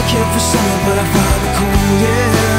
looking for summer, but I found the cool. yeah